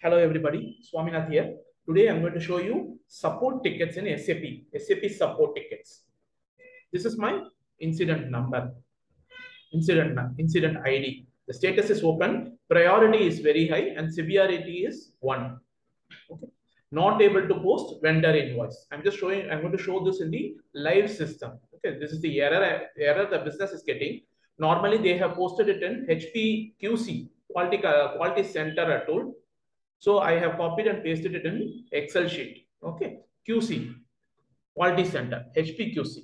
Hello everybody, Swaminath here. Today I'm going to show you support tickets in SAP, SAP support tickets. This is my incident number, incident, incident ID. The status is open, priority is very high and severity is one. Okay. Not able to post vendor invoice. I'm just showing, I'm going to show this in the live system. Okay, this is the error, error the business is getting. Normally they have posted it in HP QC, quality, uh, quality center tool. So I have copied and pasted it in Excel sheet. Okay, QC, quality center, HPQC.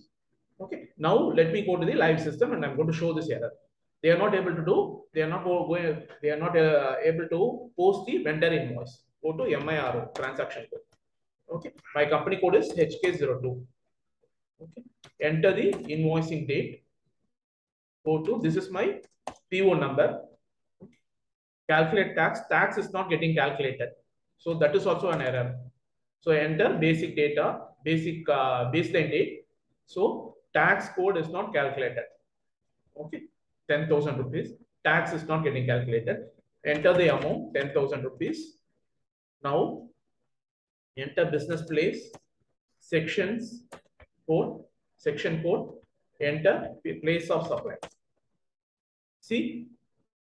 Okay, now let me go to the live system and I'm going to show this error. They are not able to do, they are not going, they are not uh, able to post the vendor invoice. Go to MIRO transaction code. Okay, my company code is HK02. Okay, enter the invoicing date. Go to, this is my PO number. Calculate tax, tax is not getting calculated. So that is also an error. So enter basic data, basic uh, baseline date. So tax code is not calculated. Okay, 10,000 rupees. Tax is not getting calculated. Enter the amount, 10,000 rupees. Now enter business place, sections, code, section code, enter place of supply. See,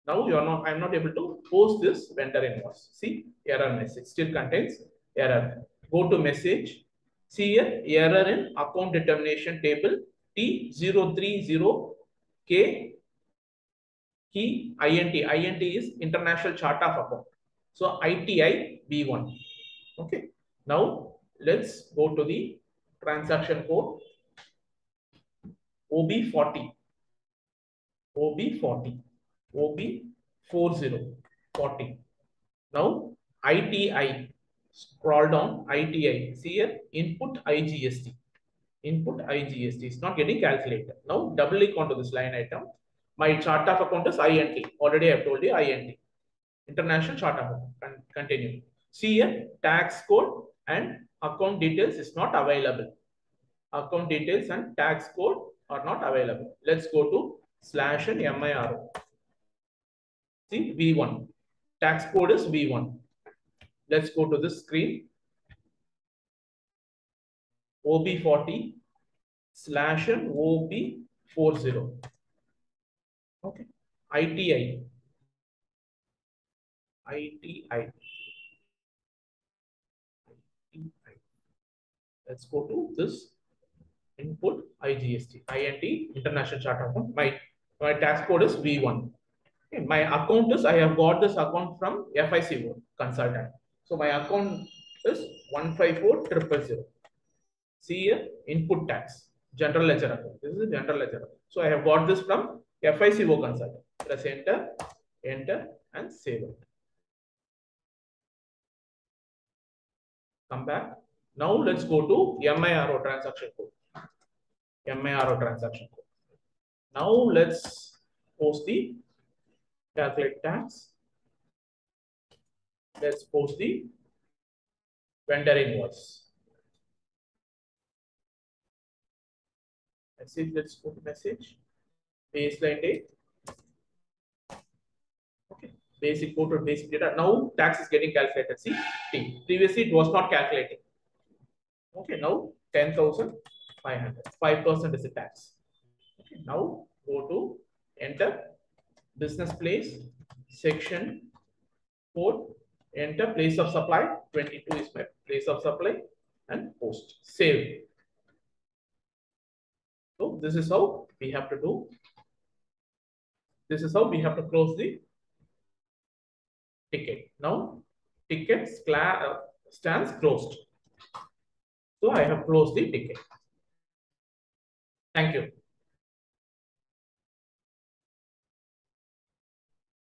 now you are not, I am not able to post this vendor invoice. See, error message still contains error. Go to message. See here, error in account determination table T030K key INT. INT is International Chart of Account. So ITI V1. Okay. Now let's go to the transaction code OB40. OB40. OB40. 40. Now ITI. Scroll down ITI. See here input IGST. Input IGST is not getting calculated. Now double click onto this line item. My chart of account is INT. Already I've told you INT. International chart of account. Con- Continue. See here tax code and account details is not available. Account details and tax code are not available. Let's go to slash and MIRO. See V1. Tax code is V1. Let's go to this screen. OB40 slash and OB40. Okay. ITI. ITI. Let's go to this input IGST, INT, International Chart Account. My, my tax code is V1. Okay, my account is, I have got this account from FICO consultant. So my account is 154000. See here, input tax, general ledger account. This is general ledger. So I have got this from FICO consultant. Press enter, enter, and save it. Come back. Now let's go to MIRO transaction code. MIRO transaction code. Now let's post the calculate tax. Let's post the vendor invoice. Message, let's to message. Baseline date. Okay, basic or basic data. Now tax is getting calculated. See, previously it was not calculating. Okay, now 10,500. 5% is the tax. Okay, now go to enter business place, section code, enter place of supply. 22 is my place of supply and post. Save. So this is how we have to do. This is how we have to close the ticket. Now ticket cla- uh, stands closed. So I have closed the ticket. Thank you.